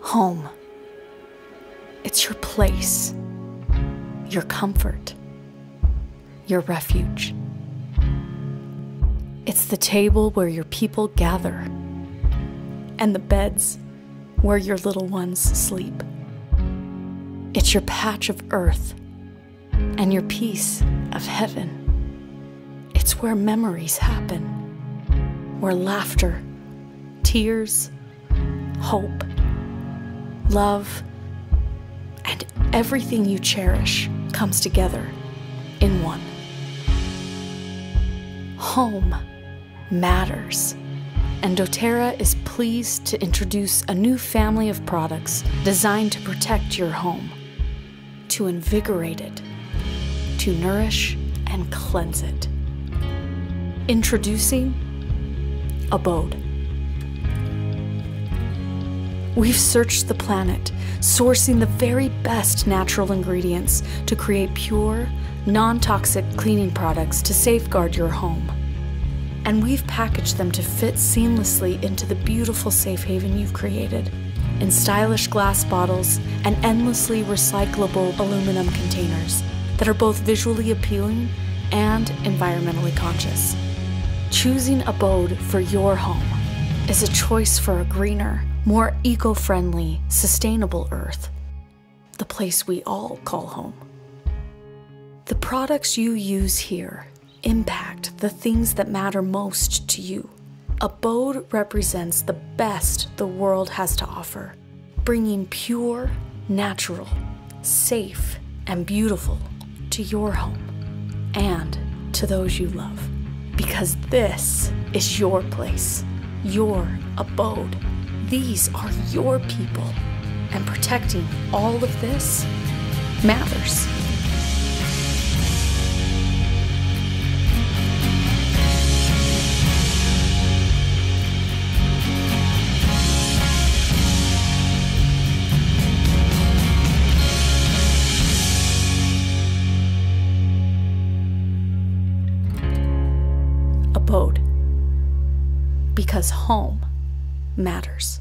Home. It's your place, your comfort, your refuge. It's the table where your people gather, and the beds where your little ones sleep. It's your patch of earth and your piece of heaven. It's where memories happen, where laughter, tears, hope, love, and everything you cherish comes together in one. Home matters, and doTERRA is pleased to introduce a new family of products designed to protect your home, to invigorate it, to nourish and cleanse it. Introducing Abode. We've searched the planet, sourcing the very best natural ingredients to create pure, non toxic cleaning products to safeguard your home. And we've packaged them to fit seamlessly into the beautiful safe haven you've created in stylish glass bottles and endlessly recyclable aluminum containers that are both visually appealing and environmentally conscious. Choosing Abode for your home is a choice for a greener, more eco friendly, sustainable Earth, the place we all call home. The products you use here impact the things that matter most to you. Abode represents the best the world has to offer, bringing pure, natural, safe, and beautiful to your home and to those you love. Because this is your place, your abode. These are your people, and protecting all of this matters. Abode. Because home matters.